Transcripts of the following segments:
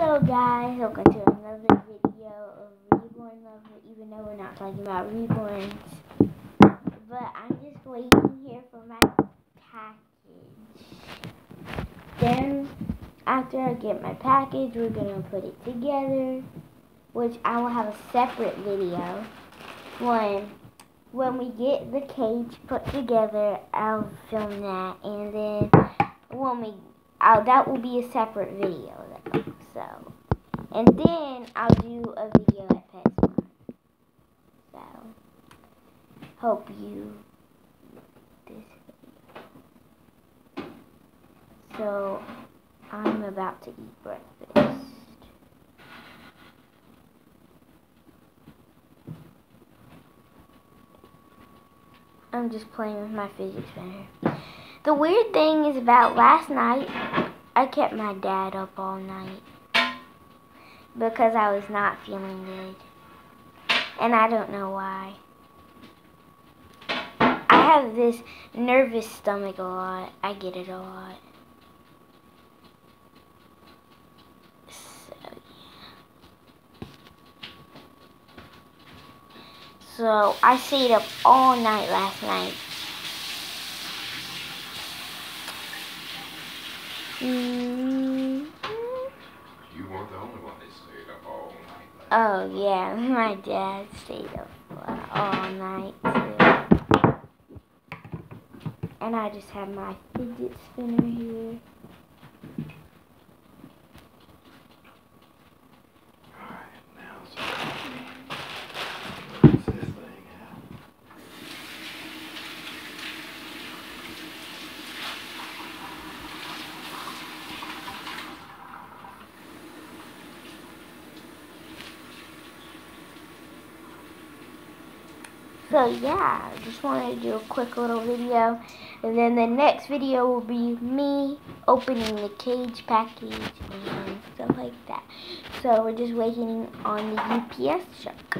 Hello guys, welcome to another video of Reborn Lover, even though we're not talking about Reborns. But I'm just waiting here for my package. Then, after I get my package, we're going to put it together, which I will have a separate video. One, when we get the cage put together, I'll film that, and then when we, I'll, that will be a separate video though. So, and then I'll do a video at PetSmart. So, hope you like this video. So, I'm about to eat breakfast. I'm just playing with my fidget spinner. The weird thing is about last night, I kept my dad up all night because I was not feeling good. And I don't know why. I have this nervous stomach a lot. I get it a lot. So, I stayed up all night last night. You weren't the only one Oh yeah, my dad stayed up uh, all night too. And I just have my fidget spinner here. Alright, now so this thing out. So yeah, I just wanted to do a quick little video. And then the next video will be me opening the cage package and stuff like that. So we're just waiting on the UPS truck.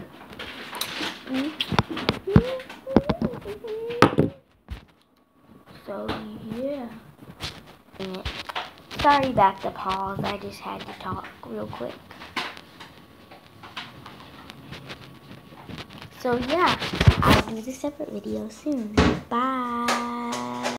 So yeah. Sorry about the pause, I just had to talk real quick. So yeah, I'll do the separate video soon. Bye.